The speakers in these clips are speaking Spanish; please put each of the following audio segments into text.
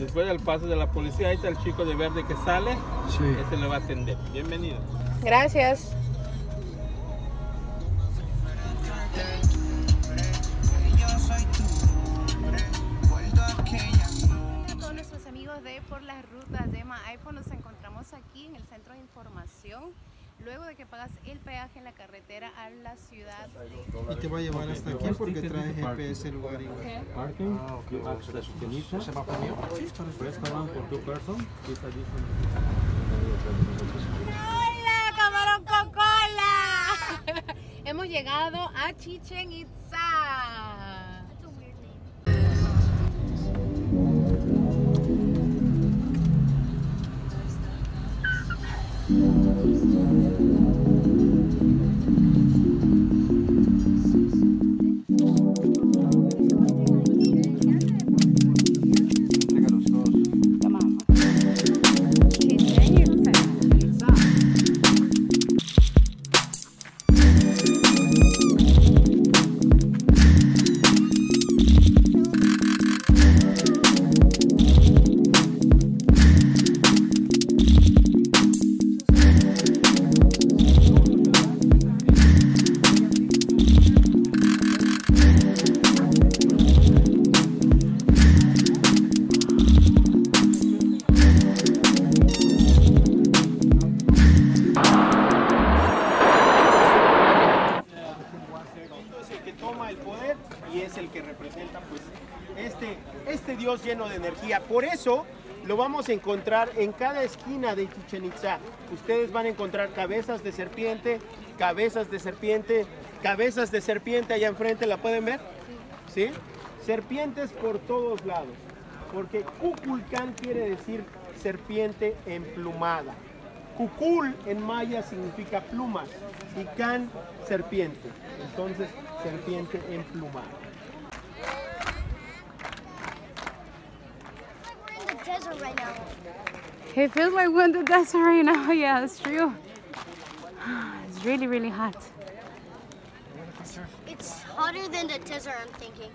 Después del paso de la policía, ahí está el chico de verde que sale. Sí. Ese le va a atender. Bienvenido. Gracias. A todos nuestros amigos de Por las Rutas de Ma iPhone nos encontramos aquí en el centro de información luego de que pagas el peaje en la carretera a la ciudad de Y te va a llevar hasta aquí porque trae GPS el lugar igual. Parking, you access Kenisa, restaurant for two person, this addition. ¡Hola, camarón con cola! Hemos llegado a Chichen Itza. Christian, Lleno de energía. Por eso lo vamos a encontrar en cada esquina de Chichen Itza. Ustedes van a encontrar cabezas de serpiente, cabezas de serpiente, cabezas de serpiente allá enfrente, ¿la pueden ver? ¿Sí? Serpientes por todos lados. Porque Kukulcán quiere decir serpiente emplumada. Kukul en maya significa plumas y can serpiente. Entonces, serpiente emplumada. Right now. It feels like we're in the desert right now. Yeah, that's true. It's really, really hot. It's hotter than the desert, I'm thinking.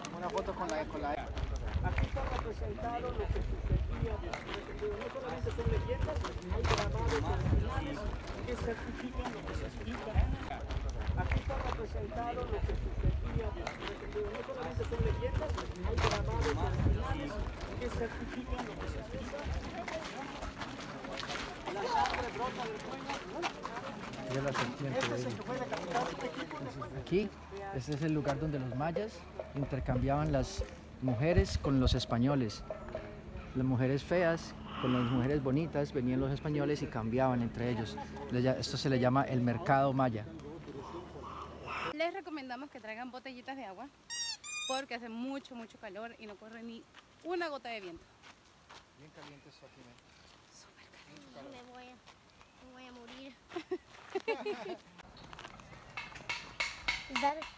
La. Este. Aquí, este es el lugar donde los mayas intercambiaban las mujeres con los españoles. Las mujeres feas con las mujeres bonitas venían los españoles y cambiaban entre ellos. Esto se le llama el mercado maya. Les recomendamos que traigan botellitas de agua porque hace mucho, mucho calor y no corre ni una gota de viento. Me voy a, me voy a morir.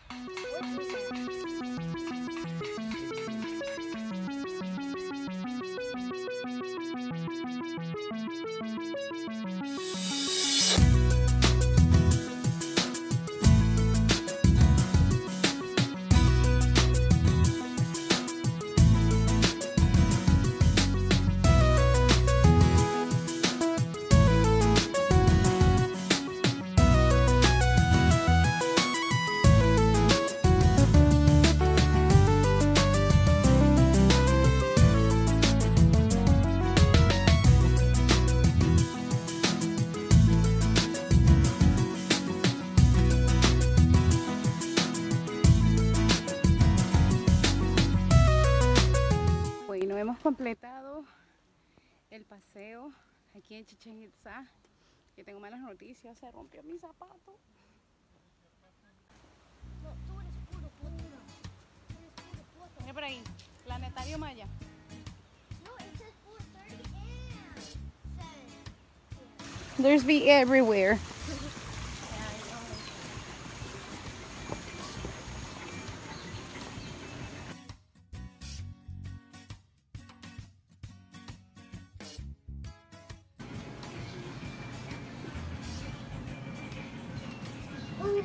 completado el paseo aquí en Chichen Itza. Que tengo malas noticias, se rompió mi zapato. No, tú eres puro puto. Tú eres por ahí, Planetario Maya. No, it says 430 and 7. There's bee everywhere.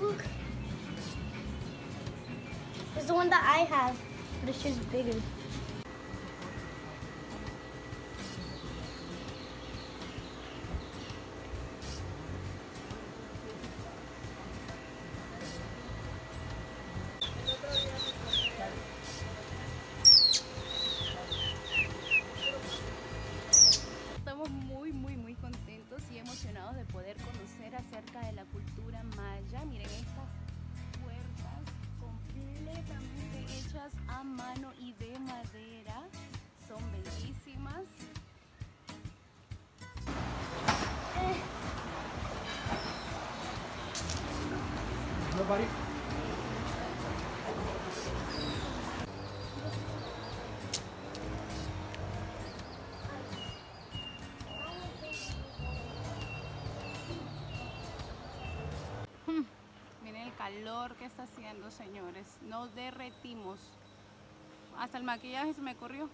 Look. It's the one that I have, but it's just bigger. así emocionados de poder conocer acerca de la cultura maya. Miren estas puertas completamente hechas a mano y de madera. Calor que está haciendo, señores. Nos derretimos. Hasta el maquillaje se me corrió.